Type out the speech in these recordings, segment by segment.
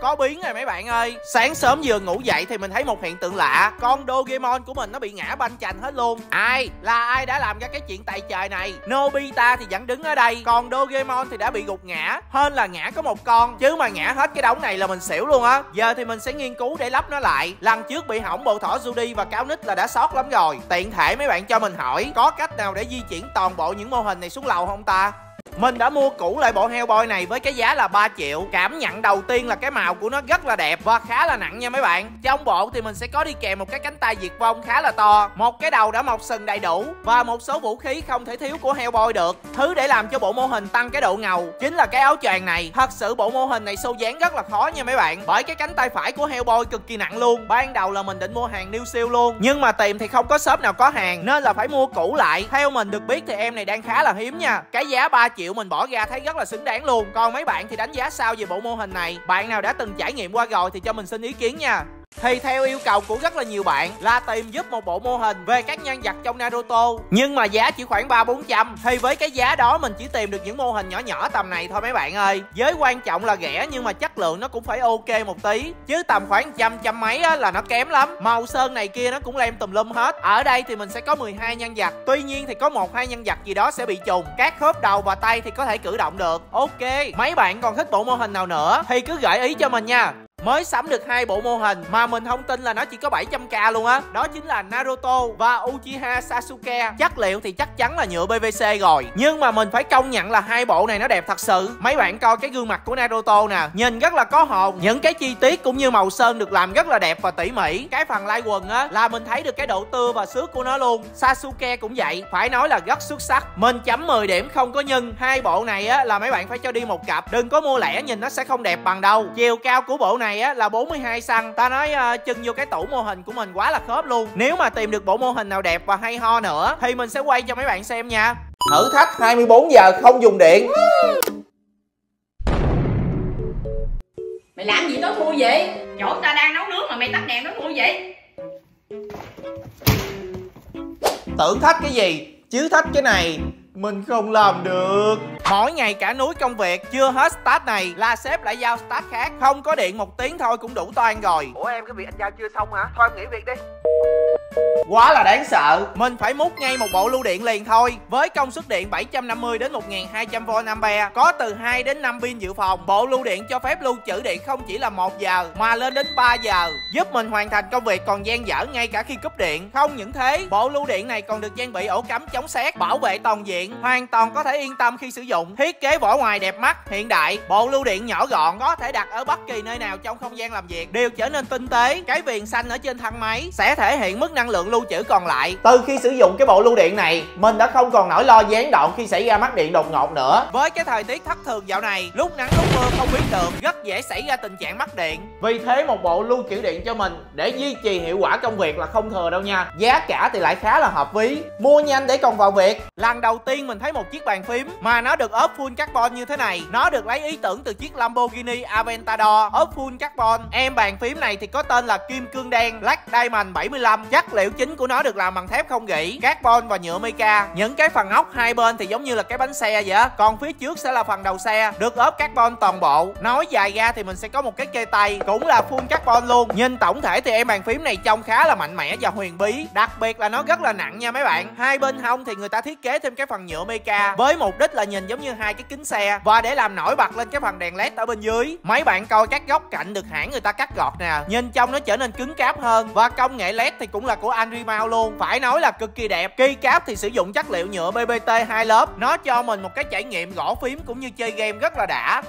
có biến rồi mấy bạn ơi. Sáng sớm vừa ngủ dậy thì mình thấy một hiện tượng lạ. Con Doraemon của mình nó bị ngã banh chành hết luôn. Ai? Là ai đã làm ra cái chuyện tày trời này? Nobita thì vẫn đứng ở đây. Còn Doraemon thì đã bị gục ngã. Hơn là ngã có một con. Chứ mà ngã hết cái đống này là mình xỉu luôn á. Giờ thì mình sẽ nghiên cứu để lắp nó lại. Lần trước bị hỏng bộ thỏ Judy và cáo nít là đã sót lắm rồi. Tiện thể mấy bạn cho mình hỏi có cách nào để di chuyển toàn bộ những mô hình này xuống lầu không ta mình đã mua cũ lại bộ heo boy này với cái giá là 3 triệu. Cảm nhận đầu tiên là cái màu của nó rất là đẹp và khá là nặng nha mấy bạn. Trong bộ thì mình sẽ có đi kèm một cái cánh tay diệt vong khá là to. Một cái đầu đã mọc sừng đầy đủ Và một số vũ khí không thể thiếu của heo boy được. Thứ để làm cho bộ mô hình tăng cái độ ngầu Chính là cái áo choàng này. Thật sự bộ mô hình này sâu dáng rất là khó nha mấy bạn, Bởi cái cánh tay phải của heo boy cực kỳ nặng luôn. Ban đầu là mình định mua hàng new siêu luôn, Nhưng mà tìm thì không có shop nào có hàng, Nên là phải mua cũ lại. Theo mình được biết thì em này đang khá là hiếm nha. Cái giá 3 triệu mình bỏ ra thấy rất là xứng đáng luôn. Còn mấy bạn thì đánh giá sao về bộ mô hình này? Bạn nào đã từng trải nghiệm qua rồi thì cho mình xin ý kiến nha thì theo yêu cầu của rất là nhiều bạn là tìm giúp một bộ mô hình về các nhân vật trong Naruto. Nhưng mà giá chỉ khoảng ba bốn trăm thì với cái giá đó mình chỉ tìm được những mô hình nhỏ nhỏ tầm này thôi mấy bạn ơi. Với quan trọng là rẻ nhưng mà chất lượng nó cũng phải ok một tí. Chứ tầm khoảng trăm trăm mấy á, là nó kém lắm. Màu sơn này kia nó cũng lem tùm lum hết. Ở đây thì mình sẽ có 12 nhân vật. Tuy nhiên thì có một hai nhân vật gì đó sẽ bị trùng. Các khớp đầu và tay thì có thể cử động được. Ok mấy bạn còn thích bộ mô hình nào nữa thì cứ gợi ý cho mình nha mới sắm được hai bộ mô hình mà mình không tin là nó chỉ có 700k luôn á. Đó chính là Naruto và Uchiha Sasuke. Chất liệu thì chắc chắn là nhựa PVC rồi. Nhưng mà mình phải công nhận là hai bộ này nó đẹp thật sự. Mấy bạn coi cái gương mặt của Naruto nè, nhìn rất là có hồn. Những cái chi tiết cũng như màu sơn được làm rất là đẹp và tỉ mỉ. Cái phần lai quần á, là mình thấy được cái độ tưa và xước của nó luôn. Sasuke cũng vậy, phải nói là rất xuất sắc. Mình chấm 10 điểm không có nhân. Hai bộ này á, là mấy bạn phải cho đi một cặp. Đừng có mua lẻ, nhìn nó sẽ không đẹp bằng đâu. Chiều cao của bộ này á là 42 xăng. Ta nói uh, chân vô cái tủ mô hình của mình quá là khớp luôn. Nếu mà tìm được bộ mô hình nào đẹp và hay ho nữa thì mình sẽ quay cho mấy bạn xem nha. Thử thách 24 giờ không dùng điện. Mày làm gì tối thui vậy? Chỗ ta đang nấu nước mà mày tắt đèn tối thui vậy? tưởng thách cái gì chứ thách cái này mình không làm được. Mỗi ngày cả núi công việc Chưa hết start này là sếp lại giao start khác. Không có điện một tiếng thôi cũng đủ toan rồi. Ủa em cái việc anh giao chưa xong hả? Thôi em nghỉ việc đi Quá là đáng sợ. Mình phải mút ngay một bộ lưu điện liền thôi. Với công suất điện 750 đến 1200V ampe, Có từ 2 đến 5 pin dự phòng. Bộ lưu điện cho phép lưu trữ điện không chỉ là 1 giờ Mà lên đến 3 giờ Giúp mình hoàn thành công việc còn gian dở ngay cả khi cúp điện. Không những thế Bộ lưu điện này còn được trang bị ổ cắm chống xét Bảo vệ toàn diện Hoàn toàn có thể yên tâm khi sử dụng. Thiết kế vỏ ngoài đẹp mắt Hiện đại. Bộ lưu điện nhỏ gọn Có thể đặt ở bất kỳ nơi nào trong không gian làm việc. Đều trở nên tinh tế Cái viền xanh ở trên thân máy Sẽ thể hiện mức năng lượng lưu trữ còn lại. Từ khi sử dụng cái bộ lưu điện này mình đã không còn nỗi lo gián đoạn khi xảy ra mất điện đột ngột nữa. Với cái thời tiết thất thường dạo này lúc nắng lúc mưa không biết được rất dễ xảy ra tình trạng mất điện. Vì thế một bộ lưu trữ điện cho mình để duy trì hiệu quả công việc là không thừa đâu nha. Giá cả thì lại khá là hợp ví. Mua nhanh để còn vào việc. Lần đầu tiên mình thấy một chiếc bàn phím mà nó được ốp full carbon như thế này. Nó được lấy ý tưởng từ chiếc Lamborghini Aventador ốp full carbon. Em bàn phím này thì có tên là kim cương đen Black Diamond 75 chất liệu chính của nó được làm bằng thép không gỉ, carbon và nhựa mica. Những cái phần ốc hai bên thì giống như là cái bánh xe vậy á. Còn phía trước sẽ là phần đầu xe, được ốp carbon toàn bộ. Nói dài ra thì mình sẽ có một cái kê tay, cũng là full carbon luôn. Nhìn tổng thể thì em bàn phím này trông khá là mạnh mẽ và huyền bí, đặc biệt là nó rất là nặng nha mấy bạn. Hai bên hông thì người ta thiết kế thêm cái phần nhựa mica, với mục đích là nhìn giống như hai cái kính xe. Và để làm nổi bật lên cái phần đèn led ở bên dưới, mấy bạn coi các góc cạnh được hãng người ta cắt gọt nè. Nhìn trong nó trở nên cứng cáp hơn. Và công nghệ led thì cũng là của Anrimau luôn. Phải nói là cực kỳ đẹp. Keycap thì sử dụng chất liệu nhựa bbt hai lớp. Nó cho mình một cái trải nghiệm gõ phím cũng như chơi game rất là đã.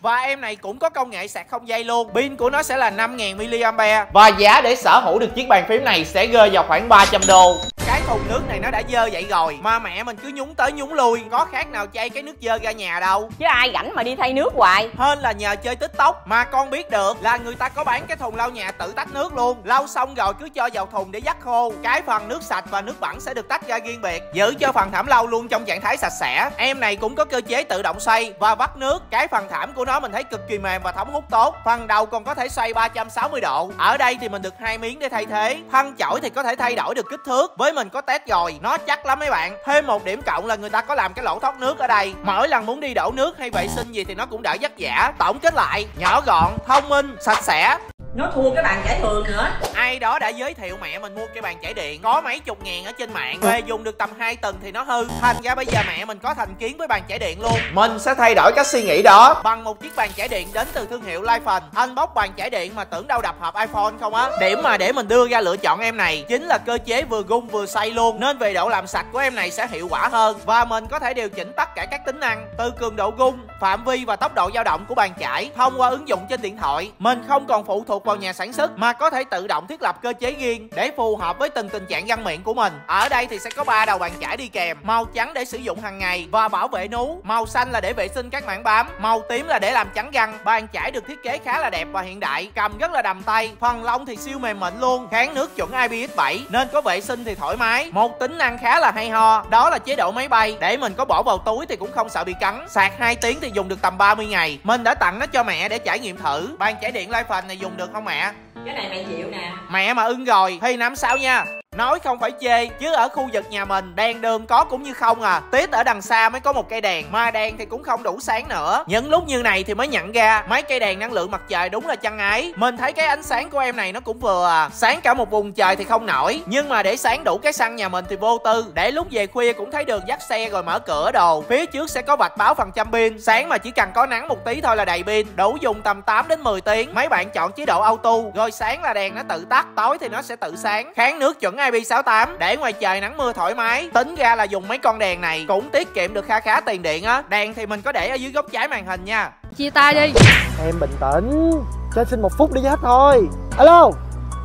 Và em này cũng có công nghệ sạc không dây luôn. Pin của nó sẽ là 5000 mAh Và giá để sở hữu được chiếc bàn phím này sẽ rơi vào khoảng 300 đô thùng nước này nó đã dơ vậy rồi. Mà mẹ mình cứ nhúng tới nhúng lui có khác nào chay cái nước dơ ra nhà đâu. Chứ ai rảnh mà đi thay nước hoài? Hơn là nhờ chơi tiktok mà con biết được là người ta có bán cái thùng lau nhà tự tách nước luôn. Lau xong rồi cứ cho vào thùng để dắt khô. Cái phần nước sạch và nước bẩn sẽ được tách ra riêng biệt giữ cho phần thảm lau luôn trong trạng thái sạch sẽ. Em này cũng có cơ chế tự động xoay và vắt nước. Cái phần thảm của nó mình thấy cực kỳ mềm và thấm hút tốt. Phần đầu còn có thể xoay 360 độ. Ở đây thì mình được hai miếng để thay thế. Thân chổi thì có thể thay đổi được kích thước. Với mình có test rồi nó chắc lắm mấy bạn. Thêm một điểm cộng là người ta có làm cái lỗ thoát nước ở đây. Mỗi lần muốn đi đổ nước hay vệ sinh gì thì nó cũng đỡ vất vả. Tổng kết lại, nhỏ gọn, thông minh, sạch sẽ nó thua cái bàn chải thường nữa. Ai đó đã giới thiệu mẹ mình mua cái bàn chải điện. Có mấy chục ngàn ở trên mạng. Về dùng được tầm 2 tuần thì nó hư. Thành ra bây giờ mẹ mình có thành kiến với bàn chải điện luôn. Mình sẽ thay đổi cách suy nghĩ đó. Bằng một chiếc bàn chải điện đến từ thương hiệu Lifeon anh bóc bàn chải điện mà tưởng đâu đập hộp iPhone không á. Điểm mà để mình đưa ra lựa chọn em này chính là cơ chế vừa gung vừa xay luôn. Nên về độ làm sạch của em này sẽ hiệu quả hơn. Và mình có thể điều chỉnh tất cả các tính năng. Từ cường độ gung phạm vi và tốc độ dao động của bàn chải thông qua ứng dụng trên điện thoại. Mình không còn phụ thuộc vào nhà sản xuất mà có thể tự động thiết lập cơ chế riêng để phù hợp với từng tình trạng răng miệng của mình. Ở đây thì sẽ có ba đầu bàn chải đi kèm. Màu trắng để sử dụng hàng ngày và bảo vệ nú. Màu xanh là để vệ sinh các mảng bám. Màu tím là để làm trắng răng bàn chải được thiết kế khá là đẹp và hiện đại. Cầm rất là đầm tay. Phần lông thì siêu mềm mịn luôn. Kháng nước chuẩn IPX7 nên có vệ sinh thì thoải mái. Một tính năng khá là hay ho, đó là chế độ máy bay. Để mình có bỏ vào túi thì cũng không sợ bị cắn. Sạc 2 tiếng thì dùng được tầm 30 ngày. Mình đã tặng nó cho mẹ để trải nghiệm thử. Bàn chải điện Life này dùng được không mẹ? Cái này mày chịu nè. Mẹ mà ưng rồi thì năm sao nha Nói không phải chê, Chứ ở khu vực nhà mình, Đèn đường có cũng như không à. Tít ở đằng xa mới có một cây đèn Mà đèn thì cũng không đủ sáng nữa. Những lúc như này thì mới nhận ra, Mấy cây đèn năng lượng mặt trời đúng là chăng ấy. Mình thấy cái ánh sáng của em này nó cũng vừa à. Sáng cả một vùng trời thì không nổi, Nhưng mà để sáng đủ cái xăng nhà mình thì vô tư. Để lúc về khuya cũng thấy đường dắt xe rồi mở cửa đồ. Phía trước sẽ có vạch báo phần trăm pin. Sáng mà chỉ cần có nắng một tí thôi là đầy pin. Đủ dùng tầm 8 đến 10 tiếng. Mấy bạn chọn chế độ auto, Rồi sáng là đèn nó tự tắt, Tối thì nó sẽ tự sáng. Kháng nước chuẩn IP68 để ngoài trời nắng mưa thoải mái tính ra là dùng mấy con đèn này cũng tiết kiệm được kha khá tiền điện á. Đèn thì mình có để ở dưới góc trái màn hình nha. Chia tay đi. Em bình tĩnh Cho xin một phút đi hết thôi. Alo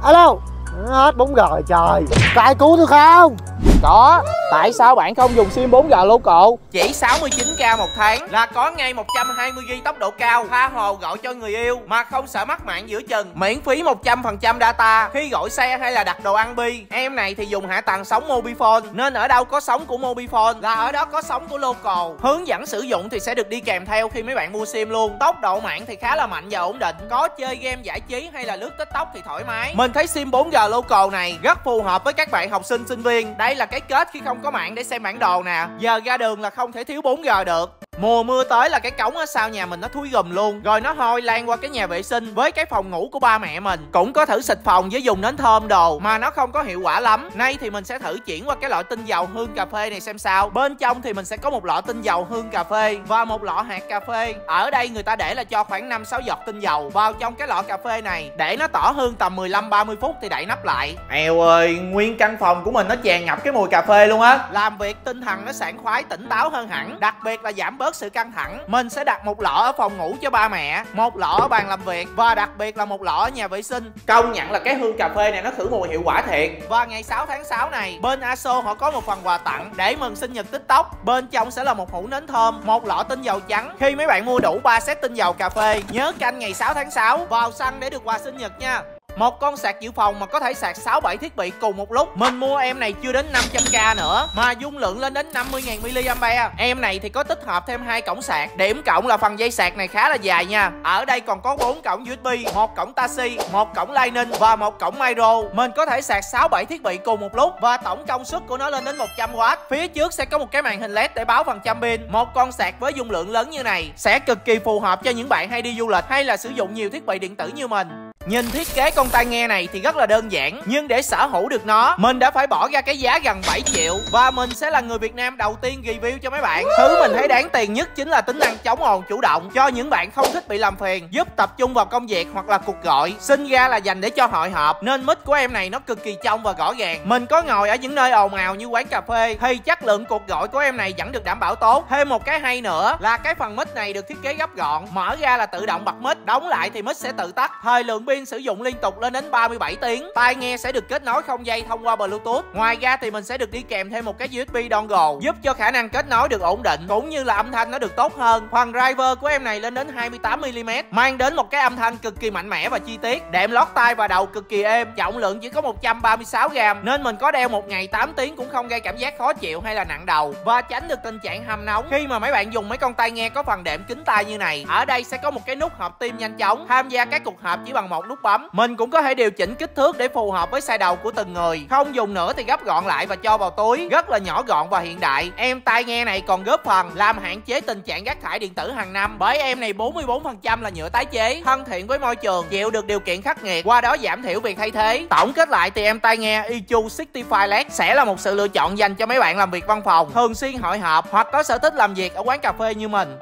Alo. Hết bóng rồi trời. Có ai cứu tôi không có. Tại sao bạn không dùng sim 4G local? Chỉ 69k một tháng là có ngay 120g tốc độ cao, tha hồ gọi cho người yêu mà không sợ mất mạng giữa chừng. Miễn phí 100% data khi gọi xe hay là đặt đồ ăn bi. Em này thì dùng hạ tầng sóng mobifone, nên ở đâu có sóng của mobifone là ở đó có sóng của local. Hướng dẫn sử dụng thì sẽ được đi kèm theo khi mấy bạn mua sim luôn. Tốc độ mạng thì khá là mạnh và ổn định. Có chơi game giải trí hay là lướt tiktok thì thoải mái. Mình thấy sim 4G local này rất phù hợp với các bạn học sinh sinh viên. Đây đây là cái kết khi không có mạng để xem bản đồ nè. Giờ ra đường là không thể thiếu 4G được. Mùa mưa tới là cái cống ở sau nhà mình nó thui gùm luôn. Rồi nó hôi lan qua cái nhà vệ sinh với cái phòng ngủ của ba mẹ mình. Cũng có thử xịt phòng với dùng nến thơm đồ Mà nó không có hiệu quả lắm. Nay thì mình sẽ thử chuyển qua cái loại tinh dầu hương cà phê này xem sao. Bên trong thì mình sẽ có một lọ tinh dầu hương cà phê Và một lọ hạt cà phê. Ở đây người ta để là cho khoảng 5-6 giọt tinh dầu vào trong cái lọ cà phê này. Để nó tỏ hương tầm 15-30 phút thì đậy nắp lại. Eo ơi, nguyên căn phòng của mình nó tràn ngập cái mùi cà phê luôn á. Làm việc tinh thần nó sảng khoái tỉnh táo hơn hẳn. Đặc biệt là giảm bớt sự căng thẳng. Mình sẽ đặt một lọ ở phòng ngủ cho ba mẹ một lọ ở bàn làm việc và đặc biệt là một lọ ở nhà vệ sinh. Công nhận là cái hương cà phê này nó khử mùi hiệu quả thiệt. Và ngày 6 tháng 6 này bên aso họ có một phần quà tặng để mừng sinh nhật tiktok. Bên trong sẽ là một hũ nến thơm một lọ tinh dầu trắng. Khi mấy bạn mua đủ 3 set tinh dầu cà phê nhớ canh ngày 6 tháng 6 vào săn để được quà sinh nhật nha một con sạc dự phòng mà có thể sạc 6 7 thiết bị cùng một lúc. Mình mua em này chưa đến 500k nữa mà dung lượng lên đến 50.000 mAh. Em này thì có tích hợp thêm hai cổng sạc. Điểm cộng là phần dây sạc này khá là dài nha. Ở đây còn có 4 cổng USB, một cổng Type-C, một cổng Lightning và một cổng micro. Mình có thể sạc 6 7 thiết bị cùng một lúc và tổng công suất của nó lên đến 100W. Phía trước sẽ có một cái màn hình LED để báo phần trăm pin. Một con sạc với dung lượng lớn như này sẽ cực kỳ phù hợp cho những bạn hay đi du lịch hay là sử dụng nhiều thiết bị điện tử như mình. Nhìn thiết kế con tai nghe này thì rất là đơn giản, Nhưng để sở hữu được nó, Mình đã phải bỏ ra cái giá gần 7 triệu. Và mình sẽ là người Việt Nam đầu tiên review cho mấy bạn. Thứ mình thấy đáng tiền nhất chính là tính năng chống ồn chủ động Cho những bạn không thích bị làm phiền, Giúp tập trung vào công việc hoặc là cuộc gọi. Sinh ra là dành để cho hội họp, Nên mic của em này nó cực kỳ trong và rõ ràng. Mình có ngồi ở những nơi ồn ào như quán cà phê, Thì chất lượng cuộc gọi của em này vẫn được đảm bảo tốt. Thêm một cái hay nữa là cái phần mic này được thiết kế gấp gọn, Mở ra là tự động bật mic, Đóng lại thì mic sẽ tự tắt. Thời lượng pin sử dụng liên tục lên đến 37 tiếng. Tai nghe sẽ được kết nối không dây thông qua bluetooth. Ngoài ra thì mình sẽ được đi kèm thêm một cái usb dongle, giúp cho khả năng kết nối được ổn định cũng như là âm thanh nó được tốt hơn. Phần driver của em này lên đến 28 mm mang đến một cái âm thanh cực kỳ mạnh mẽ và chi tiết, đệm lót tai và đầu cực kỳ êm, trọng lượng chỉ có 136 gram nên mình có đeo một ngày 8 tiếng cũng không gây cảm giác khó chịu hay là nặng đầu. Và tránh được tình trạng hầm nóng. Khi mà mấy bạn dùng mấy con tai nghe có phần đệm kính tai như này, ở đây sẽ có một cái nút hợp tim nhanh chóng, tham gia các cuộc họp chỉ bằng một nút bấm. Mình cũng có thể điều chỉnh kích thước để phù hợp với size đầu của từng người. Không dùng nữa thì gấp gọn lại và cho vào túi. Rất là nhỏ gọn và hiện đại. Em tai nghe này còn góp phần làm hạn chế tình trạng rác thải điện tử hàng năm. Bởi em này 44% là nhựa tái chế, thân thiện với môi trường, chịu được điều kiện khắc nghiệt, qua đó giảm thiểu việc thay thế. Tổng kết lại thì em tai nghe EQ 65 LED sẽ là một sự lựa chọn dành cho mấy bạn làm việc văn phòng, thường xuyên hội họp hoặc có sở thích làm việc ở quán cà phê như mình.